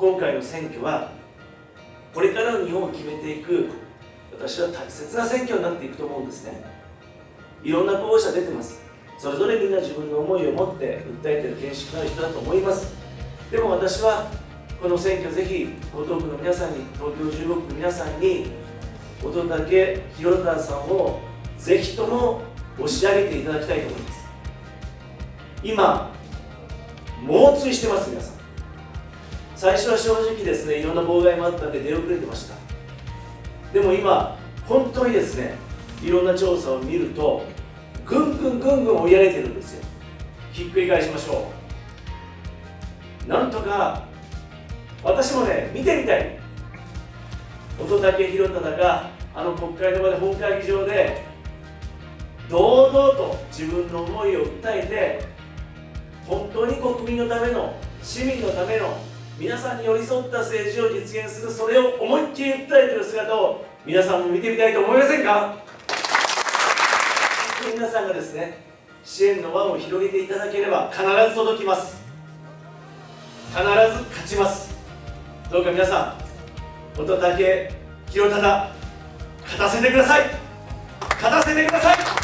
今回の選挙はこれからの日本を決めていく私は大切な選挙になっていくと思うんですね。いろんな候補者出てます。それぞれみんな自分の思いを持って訴えてる見識のある人だと思います。でも私はこの選挙ぜひ江東区の皆さんに東京15区の皆さんに乙武宏太さんをぜひとも押し上げていただきたいと思います。今猛追してます皆さん。最初は正直ですねいろんな妨害もあったんで出遅れてました。でも今本当にですねいろんな調査を見るとぐんぐんぐんぐん追い上げてるんですよ。ひっくり返しましょう。なんとか私もね見てみたい。乙武宏忠があの国会の場で本会議場で堂々と自分の思いを訴えて本当に国民のための市民のための皆さんに寄り添った政治を実現するそれを思いっきり訴えている姿を皆さんも見てみたいと思いませんか？皆さんがですね支援の輪を広げていただければ必ず届きます。必ず勝ちます。どうか皆さん乙武宏忠勝たせてください。勝たせてください。